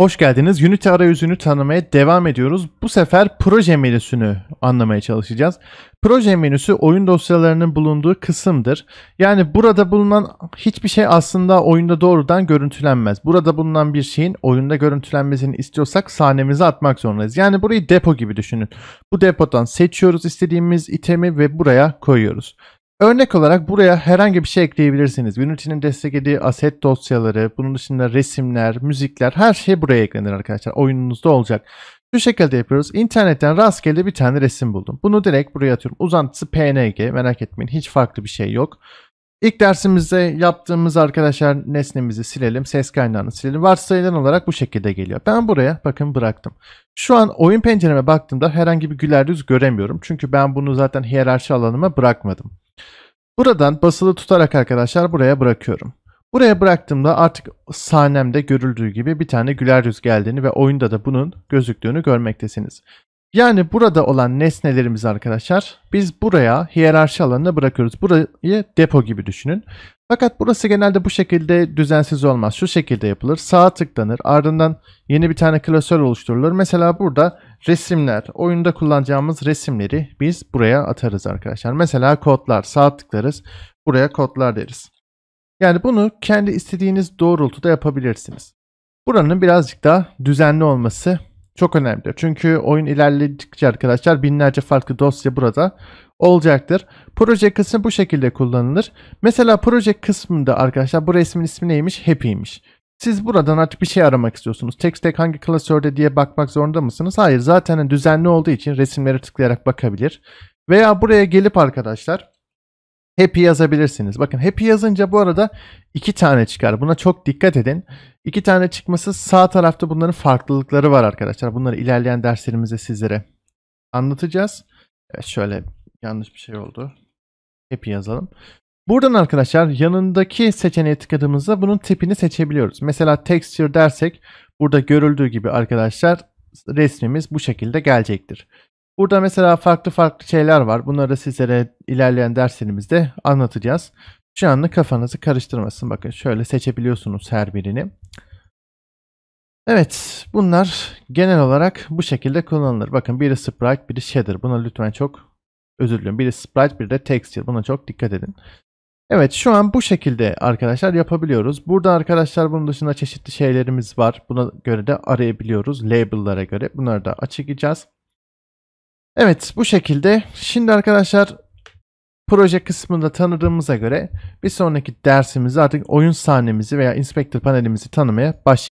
Hoş geldiniz. Unity arayüzünü tanımaya devam ediyoruz. Bu sefer proje menüsünü anlamaya çalışacağız. Proje menüsü oyun dosyalarının bulunduğu kısımdır. Yani burada bulunan hiçbir şey aslında oyunda doğrudan görüntülenmez. Burada bulunan bir şeyin oyunda görüntülenmesini istiyorsak sahnemize atmak zorundayız. Yani burayı depo gibi düşünün. Bu depodan seçiyoruz istediğimiz itemi ve buraya koyuyoruz. Örnek olarak buraya herhangi bir şey ekleyebilirsiniz. Unity'nin desteklediği aset dosyaları, bunun dışında resimler, müzikler, her şey buraya eklenir arkadaşlar. Oyununuzda olacak. Şu şekilde yapıyoruz. İnternetten rastgele bir tane resim buldum. Bunu direkt buraya atıyorum. Uzantısı PNG. Merak etmeyin. Hiç farklı bir şey yok. İlk dersimizde yaptığımız arkadaşlar nesnemizi silelim. Ses kaynağını silelim. Varsayılan olarak bu şekilde geliyor. Ben buraya bakın bıraktım. Şu an oyun pencereme baktığımda herhangi bir güler yüz göremiyorum. Çünkü ben bunu zaten hiyerarşi alanıma bırakmadım. Buradan basılı tutarak arkadaşlar buraya bırakıyorum. Buraya bıraktığımda artık sahnemde görüldüğü gibi bir tane güler yüz geldiğini ve oyunda da bunun gözüktüğünü görmektesiniz. Yani burada olan nesnelerimiz arkadaşlar biz buraya hiyerarşi alanına bırakıyoruz. Burayı depo gibi düşünün. Fakat burası genelde bu şekilde düzensiz olmaz. Şu şekilde yapılır. Sağa tıklanır. Ardından yeni bir tane klasör oluşturulur. Mesela burada resimler, oyunda kullanacağımız resimleri biz buraya atarız arkadaşlar. Mesela kodlar, sağ tıklarız. Buraya kodlar deriz. Yani bunu kendi istediğiniz doğrultuda yapabilirsiniz. Buranın birazcık daha düzenli olması çok önemlidir. Çünkü oyun ilerledikçe arkadaşlar binlerce farklı dosya burada olacaktır. Proje kısmı bu şekilde kullanılır. Mesela proje kısmında arkadaşlar bu resmin ismi neymiş? Happy'ymiş. Siz buradan artık bir şey aramak istiyorsunuz. Tek tek hangi klasörde diye bakmak zorunda mısınız? Hayır zaten düzenli olduğu için resimleri tıklayarak bakabilir. Veya buraya gelip arkadaşlar happy yazabilirsiniz. Bakın happy yazınca bu arada iki tane çıkar. Buna çok dikkat edin. İki tane çıkması sağ tarafta bunların farklılıkları var arkadaşlar. Bunları ilerleyen derslerimizde sizlere anlatacağız. Evet şöyle yanlış bir şey oldu. Happy yazalım. Buradan arkadaşlar yanındaki seçeneğe tıkladığımızda bunun tipini seçebiliyoruz. Mesela texture dersek burada görüldüğü gibi arkadaşlar resmimiz bu şekilde gelecektir. Burada mesela farklı farklı şeyler var. Bunları sizlere ilerleyen derslerimizde anlatacağız. Şu anlık kafanızı karıştırmasın. Bakın şöyle seçebiliyorsunuz her birini. Evet bunlar genel olarak bu şekilde kullanılır. Bakın biri sprite biri shader. Buna lütfen çok özür dilerim. Biri sprite biri de texture. Buna çok dikkat edin. Evet şu an bu şekilde arkadaşlar yapabiliyoruz. Burada arkadaşlar bunun dışında çeşitli şeylerimiz var. Buna göre de arayabiliyoruz. Label'lara göre. Bunları da açıklayacağız. Evet bu şekilde. Şimdi arkadaşlar proje kısmında tanıdığımıza göre bir sonraki dersimizde artık oyun sahnemizi veya inspector panelimizi tanımaya başlayacağız.